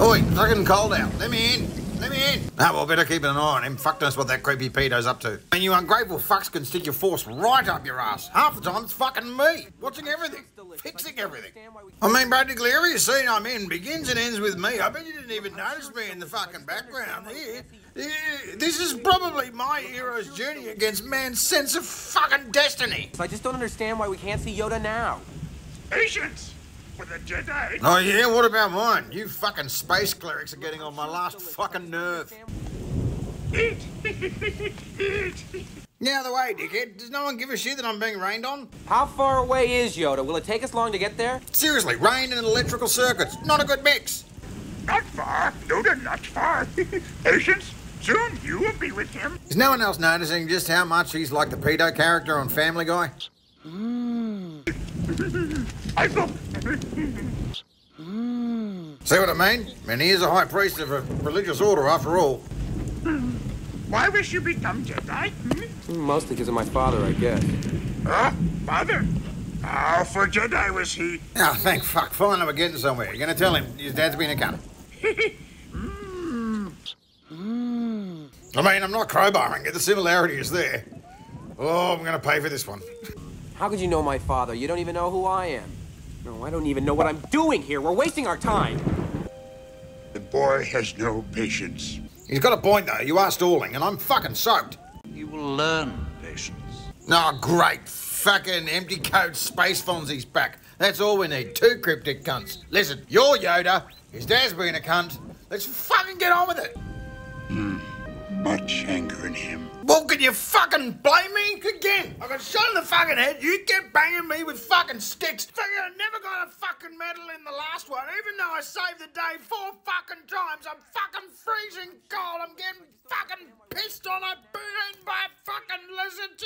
Oi, fucking cold out. Let me in. Let me in. Ah, well, better keep an eye on him. Fuck knows what that creepy pedo's up to. And you ungrateful fucks can stick your force right up your ass. Half the time it's fucking me, watching everything, fixing everything. I mean, practically every scene I'm in begins and ends with me. I bet you didn't even notice me in the fucking background here. here. This is probably my hero's journey against man's sense of fucking destiny. I just don't understand why we can't see Yoda now. Patience for the Jedi. Oh yeah, what about mine? You fucking space clerics are getting on my last fucking nerve. Eat. Eat. Now the way, dickhead. Does no one give a shit that I'm being rained on? How far away is Yoda? Will it take us long to get there? Seriously, rain and electrical circuits. Not a good mix. Not far. Yoda, not far. Patience. Soon you will be with him. Is no one else noticing just how much he's like the pedo character on Family Guy? I go. See what I mean? And he is a high priest of a religious order after all. Why wish you become Jedi? Hmm? Mostly because of my father, I guess. Huh? Father? How for Jedi was he? Oh, thank fuck. Finally we're getting somewhere. You're gonna tell him his dad's been a cunt. I mean, I'm not crowbarring it. The similarity is there. Oh, I'm gonna pay for this one. How could you know my father? You don't even know who I am. No, I don't even know what I'm doing here. We're wasting our time. The boy has no patience. He's got a point though. You are stalling, and I'm fucking soaked. You will learn patience. Oh, great. Fucking empty code space Fonzie's back. That's all we need. Two cryptic cunts. Listen, you're Yoda. His dad's been a cunt. Let's fucking get on with it. Much anger in him. Well, can you fucking blame me? Again, I got shot in the fucking head. You kept banging me with fucking sticks. Figure I never got a fucking medal in the last one. Even though I saved the day four fucking times, I'm fucking freezing cold. I'm getting fucking pissed on. I'm burned by a fucking lizard.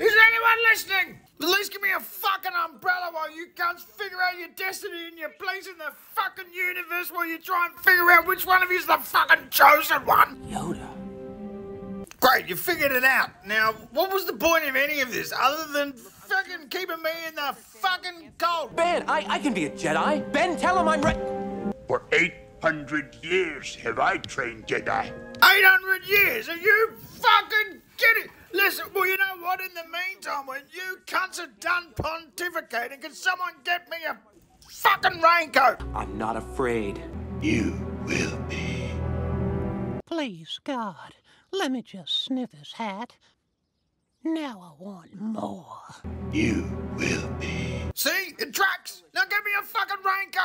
Is anyone listening? At least give me a fucking umbrella while you cunts figure out your destiny and your place in the fucking universe while you try and figure out which one of you is the fucking chosen one. Yoda. Great, you figured it out. Now, what was the point of any of this other than fucking keeping me in the fucking cold? Ben, I, I can be a Jedi. Ben, tell him I'm right. For 800 years have I trained Jedi. 800 years? Are you fucking kidding? Listen, well, you know what? In the meantime, when you cunts are done pontificating, can someone get me a fucking raincoat? I'm not afraid. You will be. Please, God, let me just sniff his hat. Now I want more. You will be. See? It tracks. Now give me a fucking raincoat.